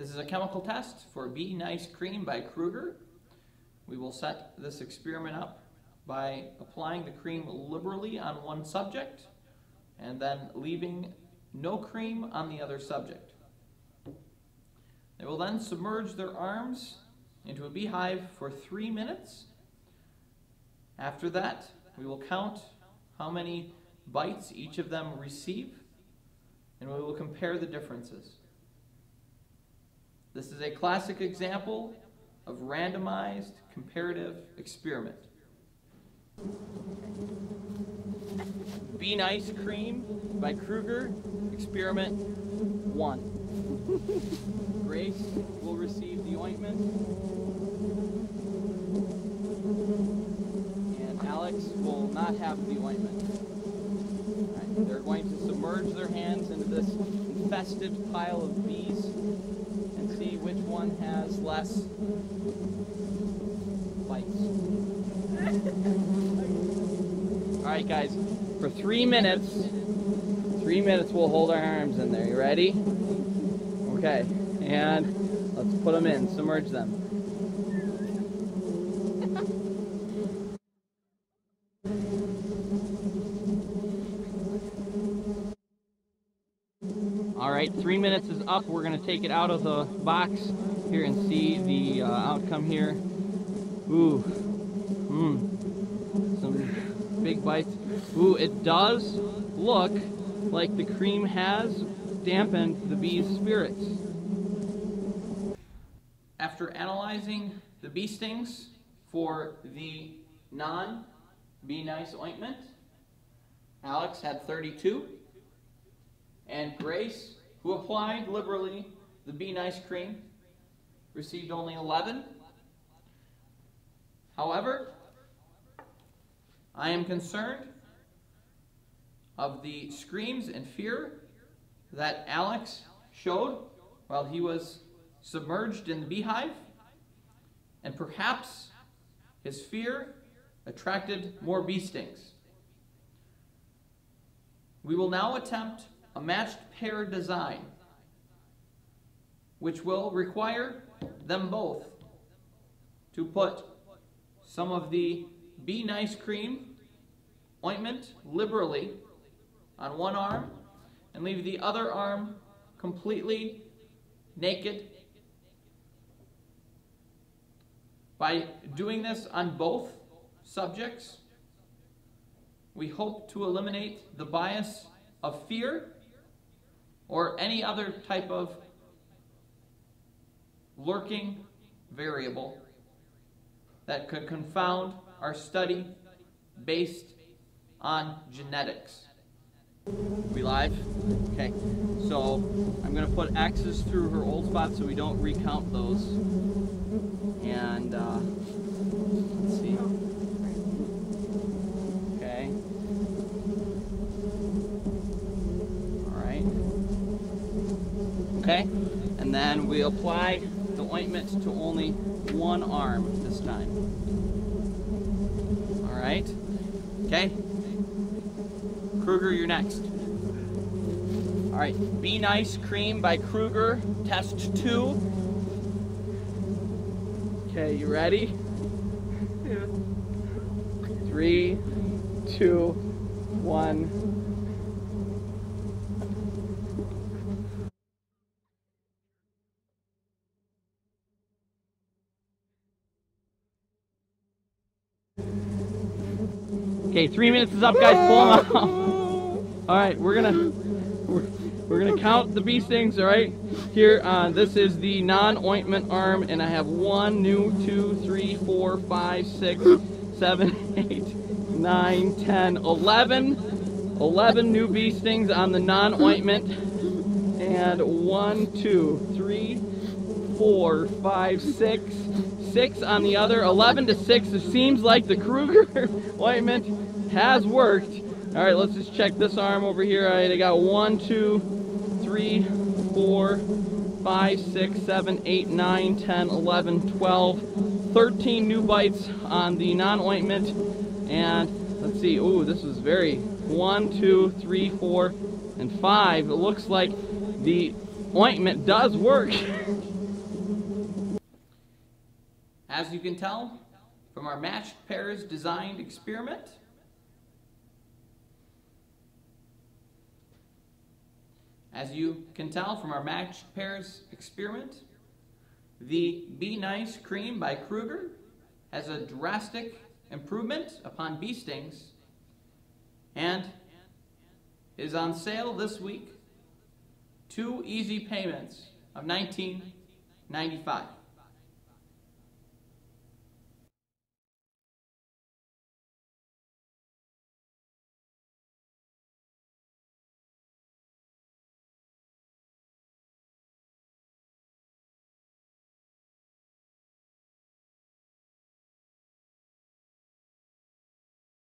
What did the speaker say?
This is a chemical test for Bee Nice Cream by Kruger. We will set this experiment up by applying the cream liberally on one subject and then leaving no cream on the other subject. They will then submerge their arms into a beehive for three minutes. After that, we will count how many bites each of them receive, and we will compare the differences. This is a classic example of randomized comparative experiment. Bee Nice Cream by Kruger, experiment one. Grace will receive the ointment. And Alex will not have the ointment. Right, they're going to submerge their hands into this infested pile of bees see which one has less bites. All right, guys, for three minutes, three minutes we'll hold our arms in there. You ready? Okay, and let's put them in, submerge them. All right, three minutes is up. We're gonna take it out of the box here and see the uh, outcome here. Ooh, mmm, some big bites. Ooh, it does look like the cream has dampened the bee's spirits. After analyzing the bee stings for the non-Bee Nice ointment, Alex had 32, and Grace, who applied liberally the Bee Nice cream, received only 11. However, I am concerned of the screams and fear that Alex showed while he was submerged in the beehive, and perhaps his fear attracted more bee stings. We will now attempt a matched pair design, which will require them both to put some of the Bee Nice cream ointment liberally on one arm and leave the other arm completely naked. By doing this on both subjects, we hope to eliminate the bias of fear or any other type of lurking variable that could confound our study based on genetics. We live? Okay. So I'm going to put X's through her old spots so we don't recount those. And uh, let's see. Okay. All right. Okay. And then we apply the ointment to only one arm this time. All right. Okay. Kruger, you're next. All right, Bee Nice Cream by Kruger, test two. Okay, you ready? Yeah. Three, two, one. Okay, three minutes is up, guys. Pull them out. All right, we're gonna we're, we're gonna count the bee stings. All right, here uh, this is the non-ointment arm, and I have one, new, two, three, four, five, six, seven, eight, nine, ten, eleven, eleven new bee stings on the non-ointment, and one, two, three, four, five, six, six on the other, 11 to six. It seems like the Kruger ointment has worked. All right, let's just check this arm over here. I got one, two, three, four, five, six, seven, eight, nine, 10, 11, 12, 13 new bites on the non-ointment. And let's see, ooh, this is very, one, two, three, four, and five. It looks like the ointment does work. as you can tell from our matched pairs designed experiment, as you can tell from our matched pairs experiment, the Bee Nice Cream by Kruger has a drastic improvement upon bee stings and is on sale this week. Two easy payments of $19.95.